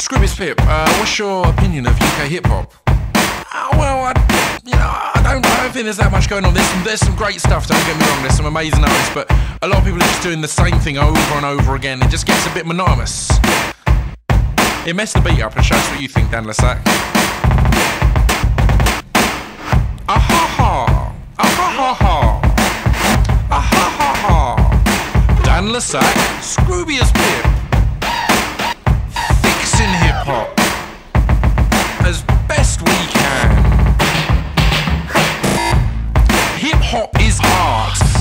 Scroobius Pip, uh, what's your opinion of UK hip hop? Uh, well, I, you know, I don't, I don't think there's that much going on. There's some, there's some great stuff. Don't get me wrong. There's some amazing artists, but a lot of people are just doing the same thing over and over again. It just gets a bit monotonous. It messed the beat up and shows what you think, Dan le Sac. Ah ha ha! Ah ha ha ha! Ah ha ha ha! Dan le Sac, Scroobius Pip.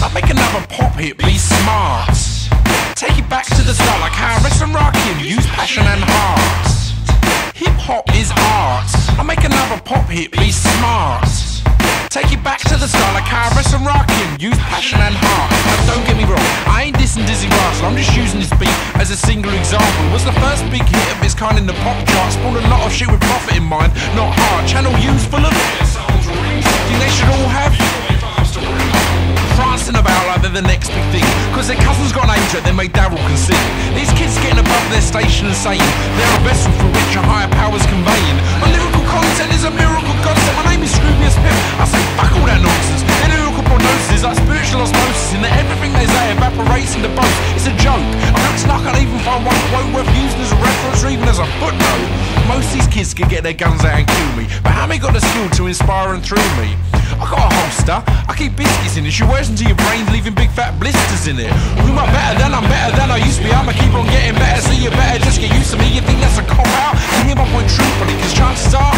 I make another pop hit be smart. Take it back to the start like Rest and Rakim use passion and heart. Hip hop is art. I make another pop hit be smart. Take it back to the start like Rest and Rakim use passion and heart. Now don't get me wrong, I ain't dissing Dizzee Rascal. I'm just using this beat as a single example. It was the first big hit of its kind in the pop charts. Spawned a lot of shit with profit in mind, not hard. Channel U's full of. Think their cousin's got an angel, then made Daryl sing. These kids getting above their station and saying they're a vessel through which a higher power's conveying. My lyrical Most these kids could get their guns out and kill me, but how many got the skill to inspire and through me? I got a holster, I keep biscuits in it. She wears into your brain, leaving big fat blisters in it. Who am I better than? I'm better than I used to be. I'ma keep on getting better, so you better just get used to me. You think that's a cop out? Can hear my point truthfully, cause chances are,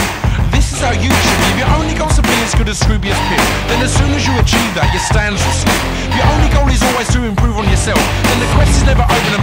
this is how you should be. If your only goal's to be as good as Scroobius Pip, then as soon as you achieve that, your stands will slip. If your only goal is always to improve on yourself, then the quest is never over.